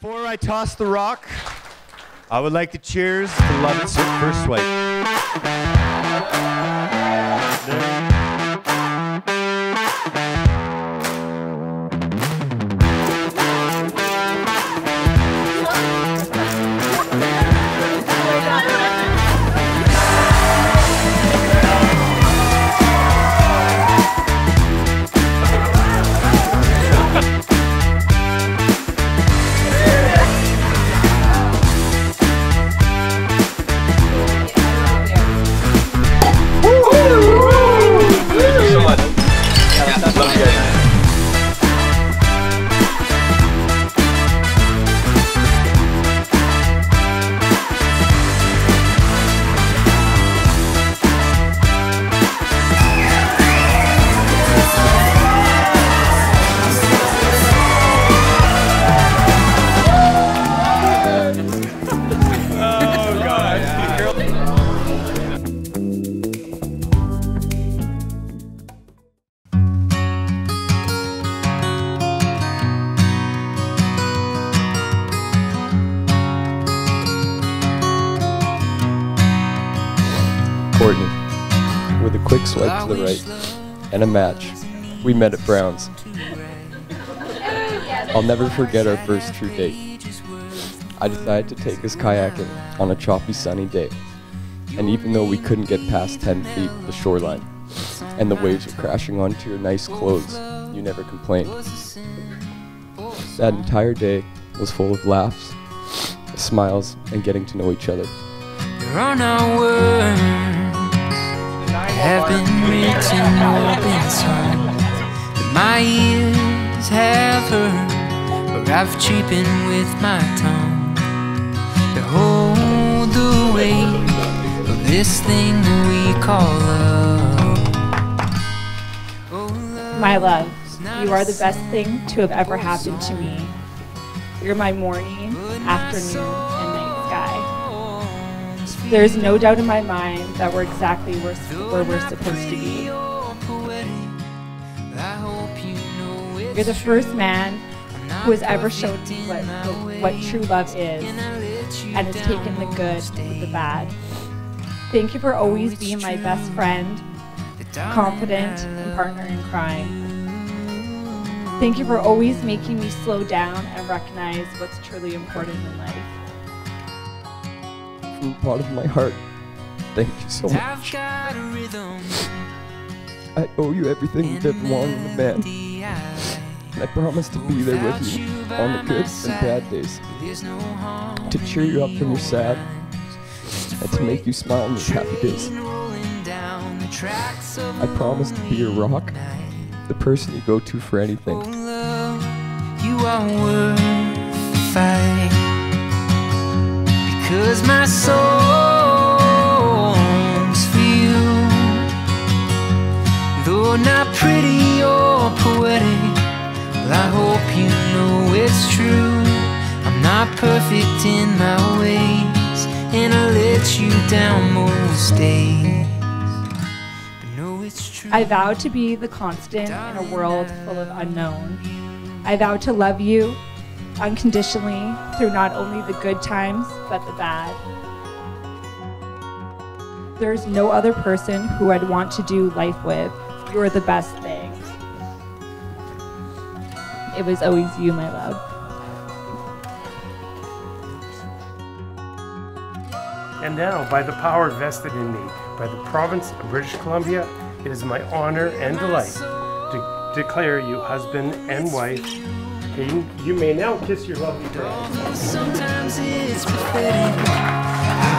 Before I toss the rock, I would like to cheers to Love Sip First Swipe. Quick swipe to the right and a match, we met at Brown's. I'll never forget our first true date. I decided to take us kayaking on a choppy sunny day, and even though we couldn't get past 10 feet of the shoreline, and the waves were crashing onto your nice clothes, you never complained. That entire day was full of laughs, smiles, and getting to know each other. Have been written sung that my ears have heard, or I've cheapened with my tongue to hold the weight of this thing that we call love. Oh, My love, you are the best thing to have ever happened to me. You're my morning, afternoon, and night sky. There is no doubt in my mind that we're exactly where, where we're supposed to be. You're the first man who has ever shown me what, what true love is and has taken the good with the bad. Thank you for always being my best friend, confident, and partner in crime. Thank you for always making me slow down and recognize what's truly important in life. From the bottom of my heart, thank you so much. I've got a rhythm. I owe you everything you've ever wanted in a man, and I promise to be there with you on the good and bad days, to cheer you up when you're sad, and to make you smile on your happy days. I promise to be your rock, the person you go to for anything. You are worth the because my for you. Though not pretty or poetic, well, I hope you know it's true. I'm not perfect in my ways, and I let you down most days. I vow to be the constant in a world full of unknown. I vow to love you unconditionally through not only the good times, but the bad. There's no other person who I'd want to do life with. You're the best thing. It was always you, my love. And now, by the power vested in me by the province of British Columbia, it is my honor and delight to declare you husband and wife. Hayden, you may now kiss your lovely bride. Sometimes it's pathetic. I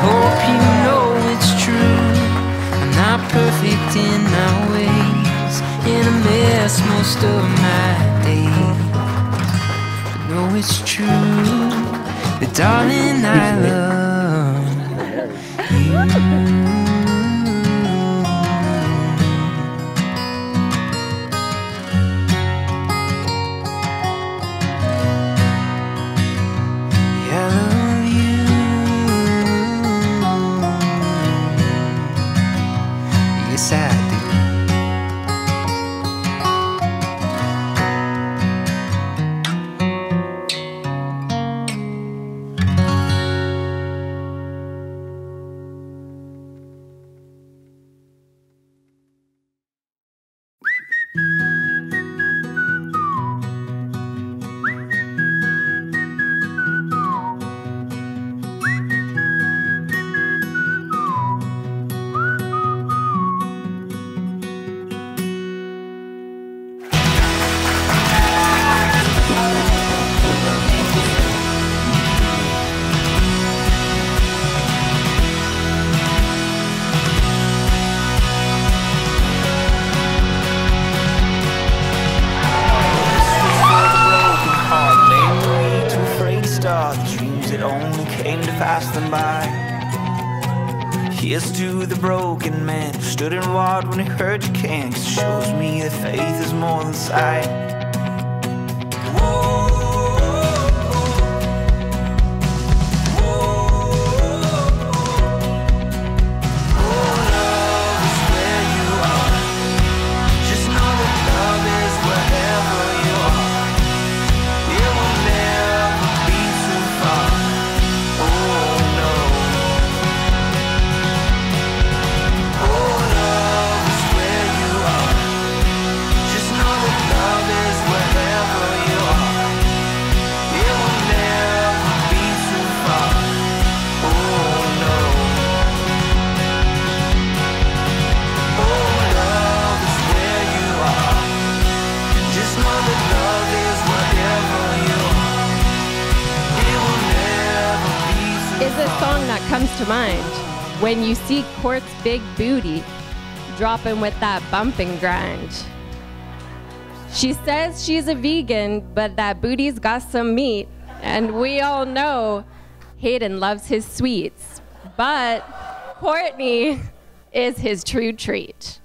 hope you know it's true. I'm not perfect in my ways, and mess most of my days. But know it's true. But darling, I love you. Here's to the broken man stood and watched when he heard you can. Cause it shows me that faith is more than sight. To mind when you see Court's big booty dropping with that bump and grind. She says she's a vegan, but that booty's got some meat, and we all know Hayden loves his sweets. But Courtney is his true treat.